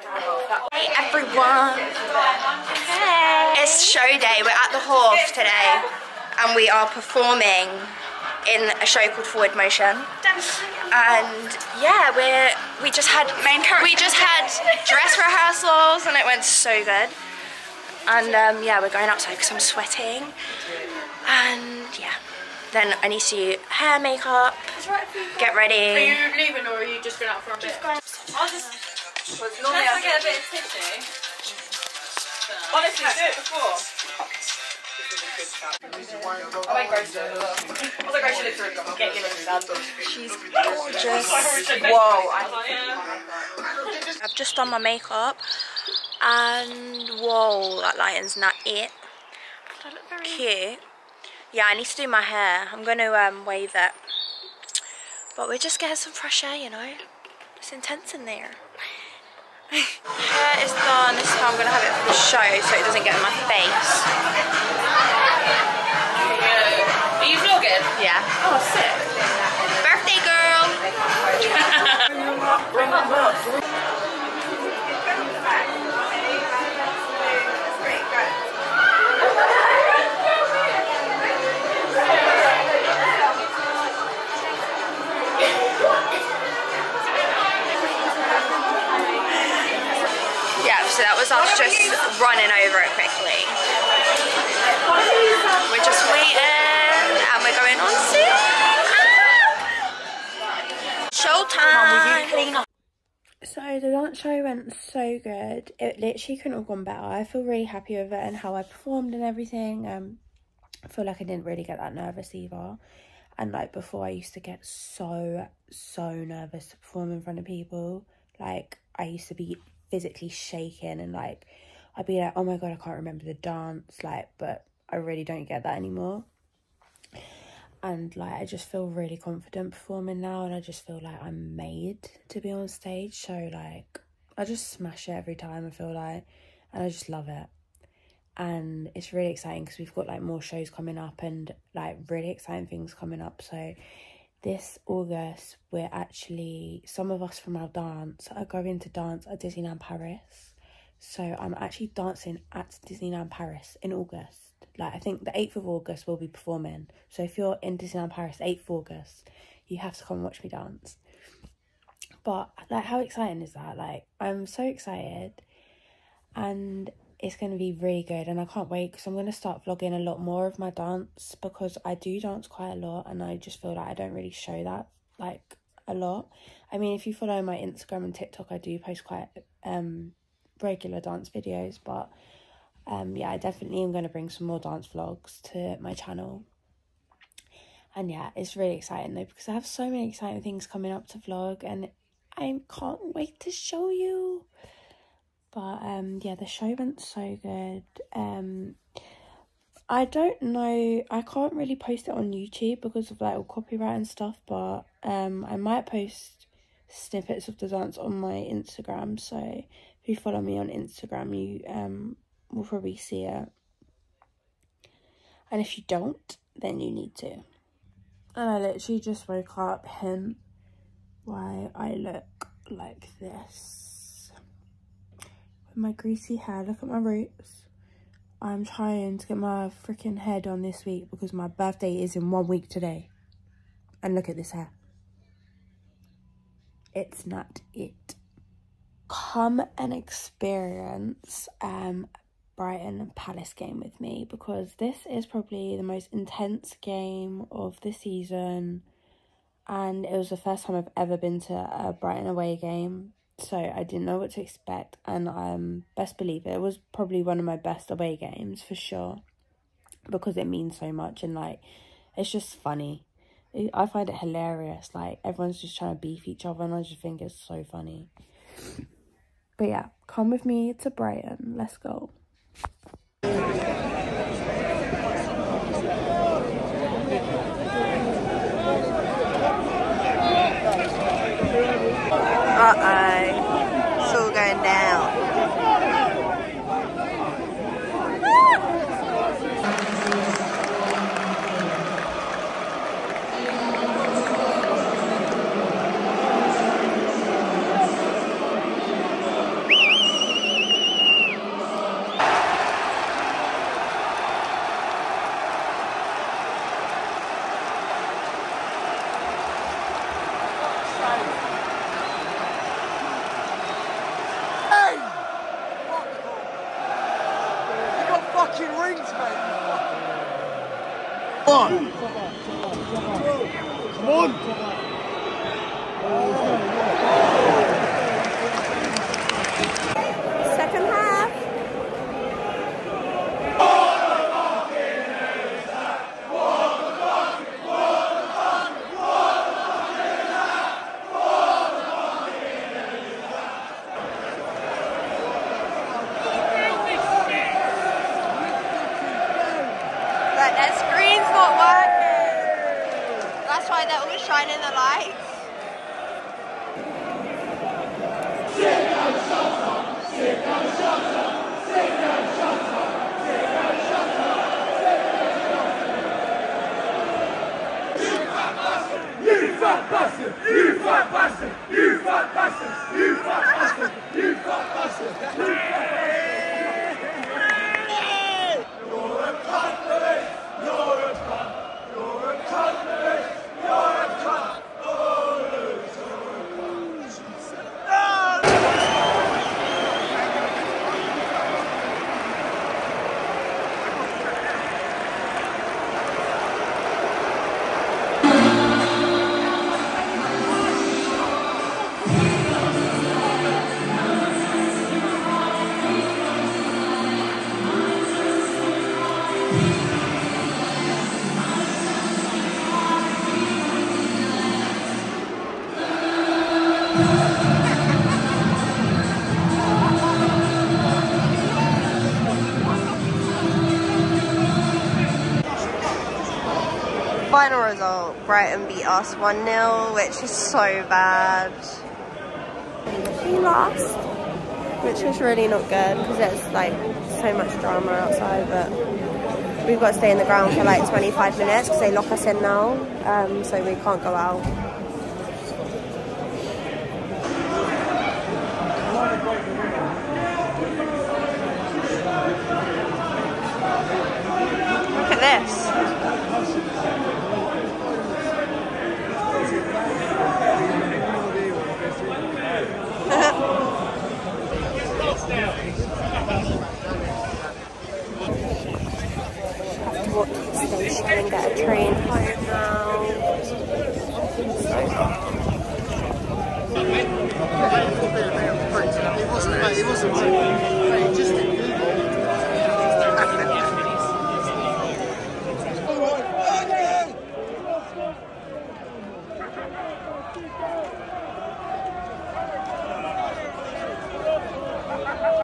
Hey everyone! It's show day. We're at the Wharf today and we are performing in a show called Forward Motion. And yeah, we're we just had main we just had dress rehearsals and it went so good. And um, yeah, we're going outside because I'm sweating. And yeah, then I need to do hair, makeup, get ready. Are you leaving or are you just going out for a bit? I'll just. Well, normally I get a bit of tissue. Honestly, do it before. I like Grace to I was like Grace to look through get given done. She's gorgeous. Whoa. I've just done my makeup and whoa, that lighting's not it. Cute. Yeah, I need to do my hair. I'm going to um, wave it. But we're just getting some fresh air, you know. It's intense in there. Hair is done. This time I'm going to have it for the show so it doesn't get in my face. Are you vlogging? Yeah. Oh, sick. Birthday girl! so that was us just running over it quickly. We're just waiting and we're going on soon. Showtime! So the dance show went so good. It literally couldn't have gone better. I feel really happy with it and how I performed and everything. Um, I feel like I didn't really get that nervous either. And like before, I used to get so, so nervous to perform in front of people. Like I used to be physically shaking and like I'd be like, oh my god, I can't remember the dance, like, but I really don't get that anymore. And like I just feel really confident performing now and I just feel like I'm made to be on stage. So like I just smash it every time I feel like and I just love it. And it's really exciting because we've got like more shows coming up and like really exciting things coming up. So this August, we're actually, some of us from our dance are going to dance at Disneyland Paris. So I'm actually dancing at Disneyland Paris in August. Like, I think the 8th of August we'll be performing. So if you're in Disneyland Paris, 8th of August, you have to come and watch me dance. But, like, how exciting is that? Like, I'm so excited. And it's going to be really good and I can't wait because I'm going to start vlogging a lot more of my dance because I do dance quite a lot and I just feel like I don't really show that like a lot. I mean, if you follow my Instagram and TikTok, I do post quite um regular dance videos, but um yeah, I definitely am going to bring some more dance vlogs to my channel. And yeah, it's really exciting though because I have so many exciting things coming up to vlog and I can't wait to show you but um yeah the show went so good. Um i don't know i can't really post it on youtube because of like all copyright and stuff but um i might post snippets of the dance on my instagram. So if you follow me on instagram you um will probably see it. And if you don't then you need to. And i literally just woke up him why i look like this my greasy hair. Look at my roots. I'm trying to get my freaking hair done this week because my birthday is in one week today. And look at this hair. It's not it. Come and experience um Brighton Palace game with me because this is probably the most intense game of the season and it was the first time I've ever been to a Brighton away game so I didn't know what to expect and um best believe it, it was probably one of my best away games for sure because it means so much and like it's just funny. I find it hilarious like everyone's just trying to beef each other and I just think it's so funny. But yeah come with me to Brighton. Let's go Uh-oh. It's all going down. On. Come on. Shining the lights. Final Brighton beat us 1-0, which is so bad. We lost, which was really not good because there's like so much drama outside, but we've got to stay in the ground for like 25 minutes because they lock us in now, um, so we can't go out. And get a train now. It wasn't, it wasn't. Just